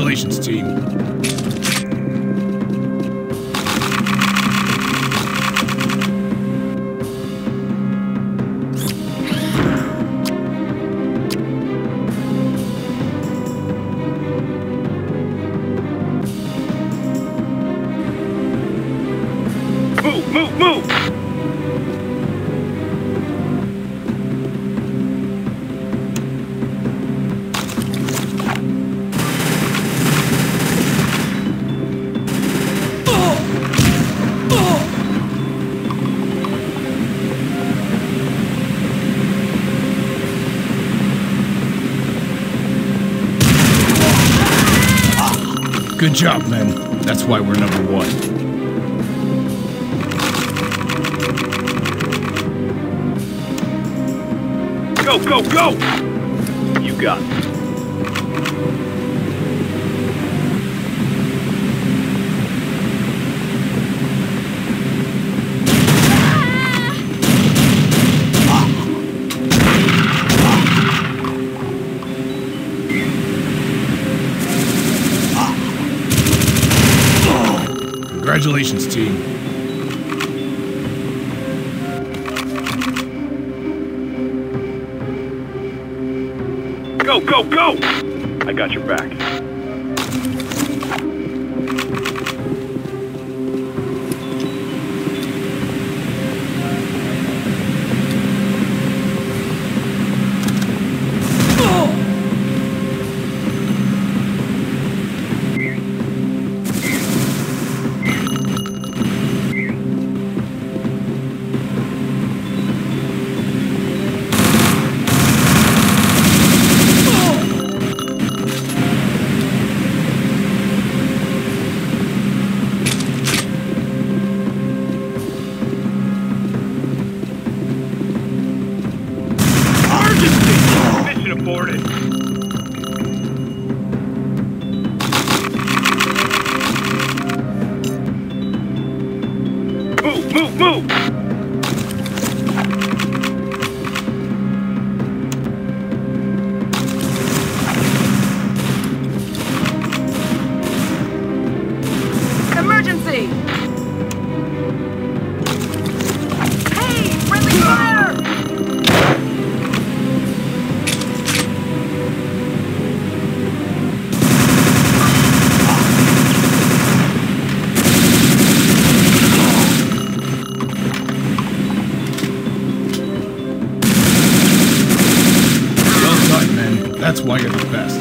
Congratulations, team. Move, move, move! Good job, men. That's why we're number one. Go, go, go! You got it. Congratulations, team. Go, go, go! I got your back. That's why you're the best.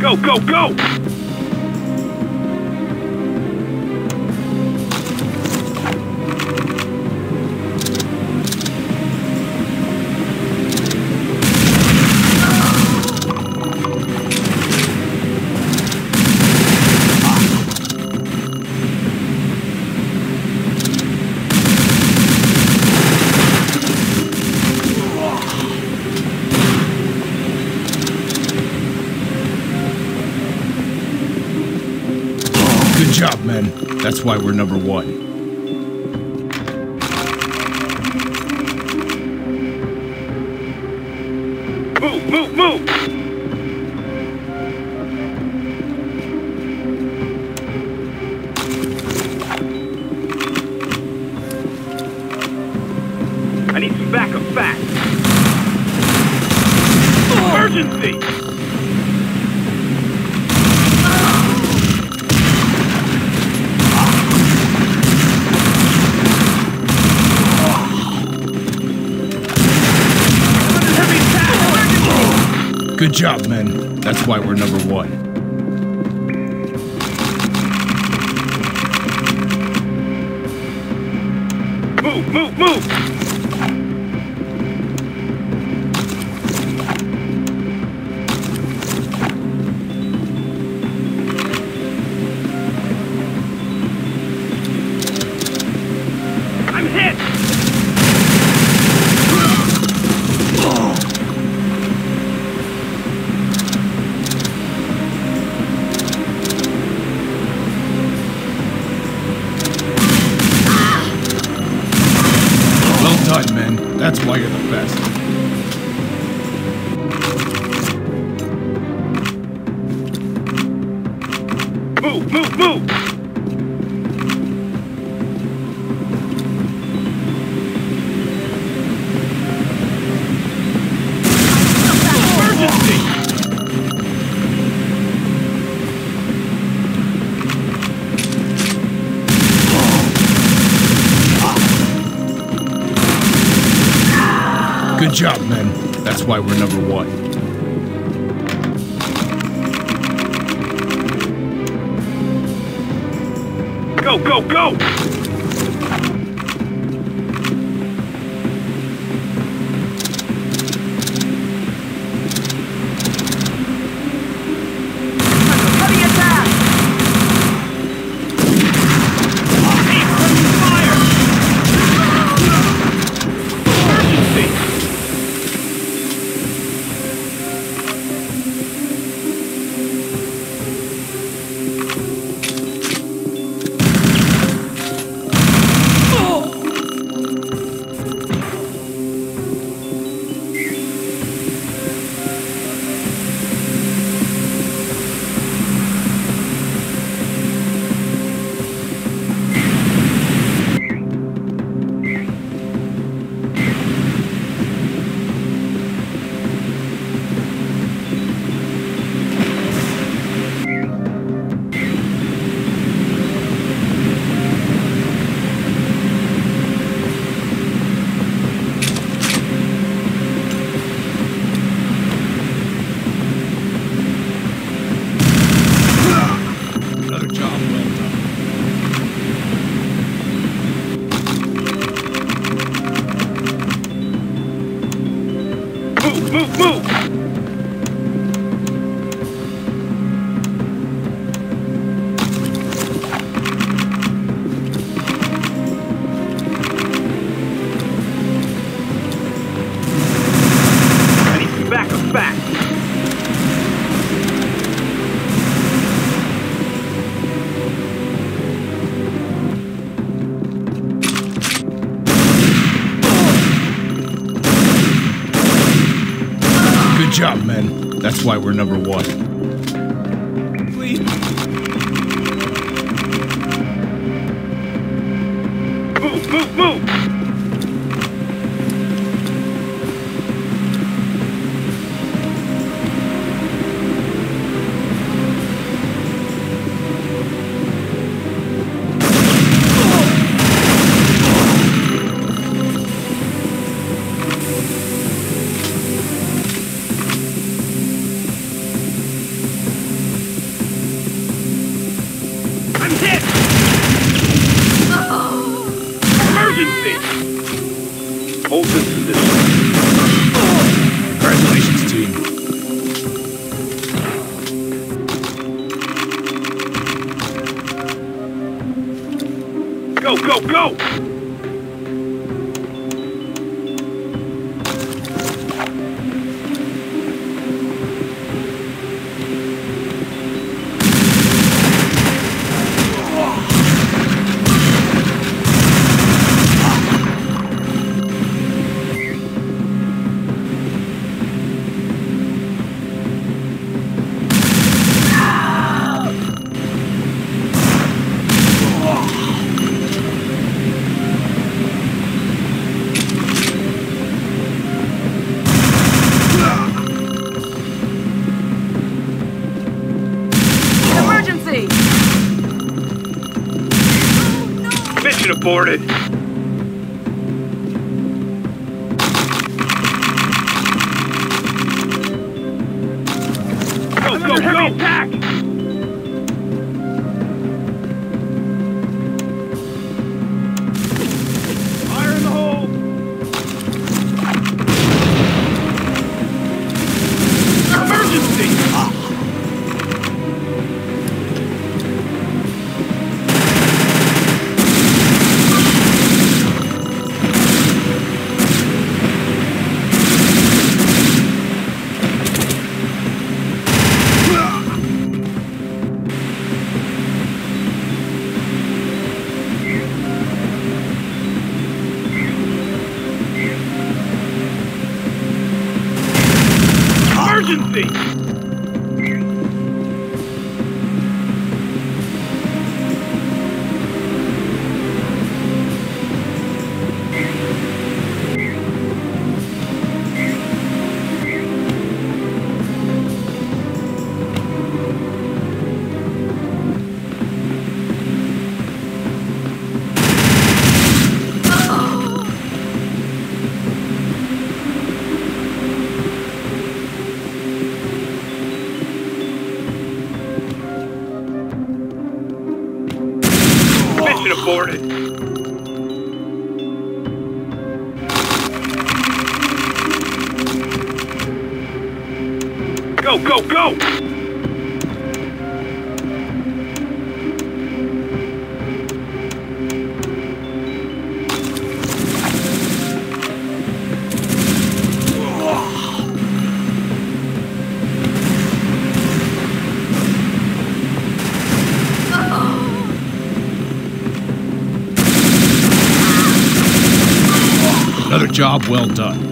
Go, go, go! Good job, men. That's why we're number one. Good job, men. That's why we're number one. Move, move, move! Why we're number one. Go, go, go! Good job, men. That's why we're number one. Move, move, move! Hold this position. Congratulations, team. Go, go, go! Mission job well done.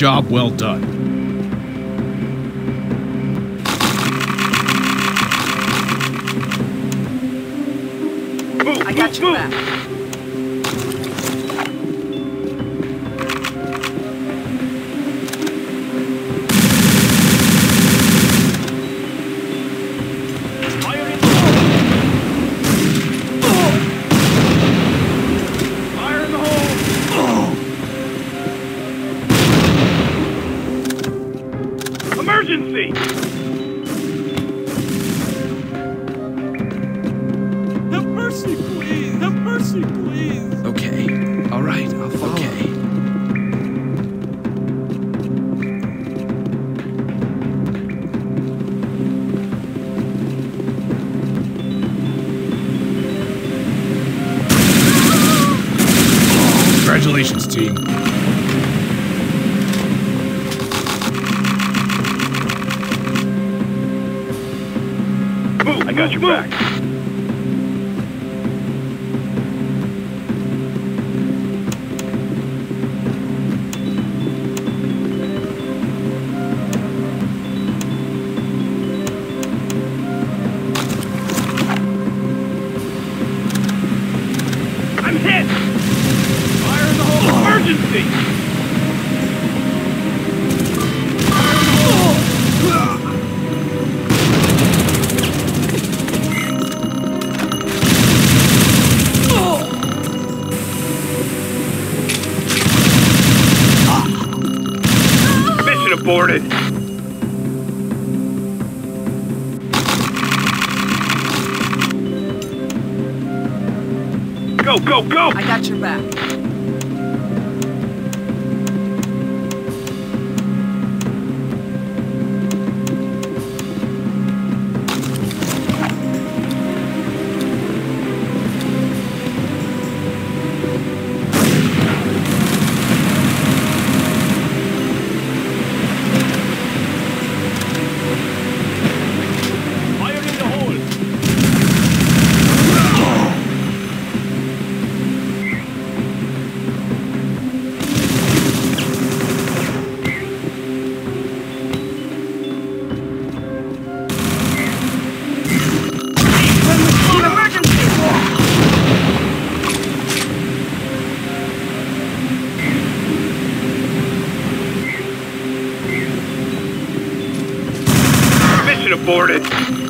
Job well done. I got you back. Team. I got your back. emergency. aborted.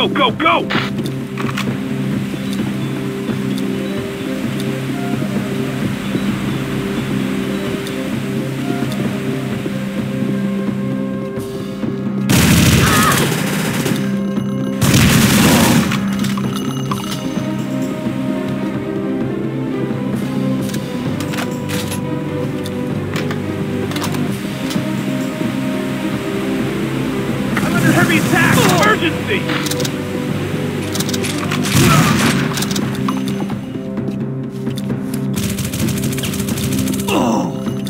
Go, go, go!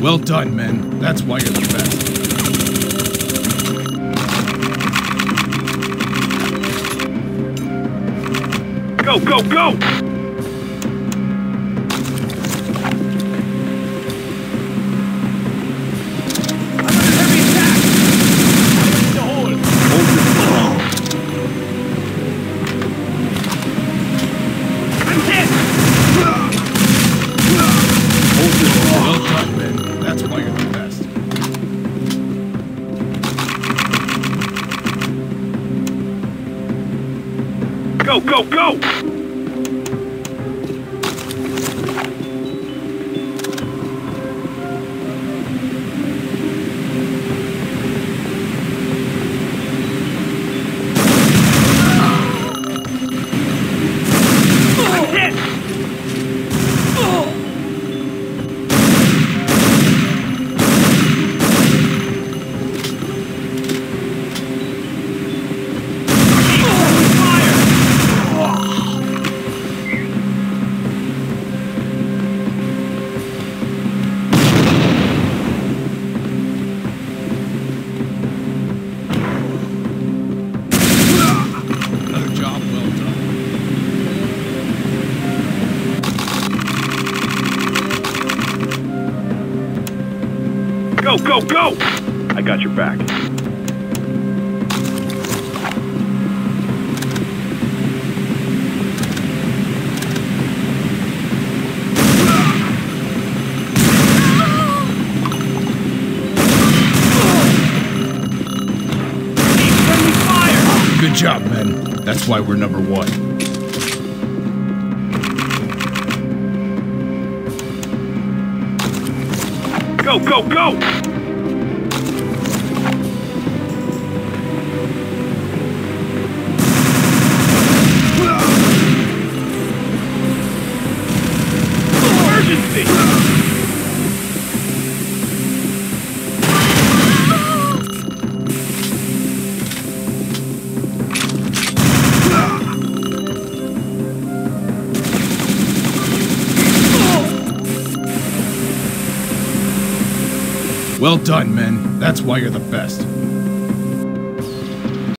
Well done, men. That's why you're the best. Go, go, go! Go, go, go! Go, go! I got your back. Good job, men. That's why we're number one. Go, go, go! Well done, men. That's why you're the best.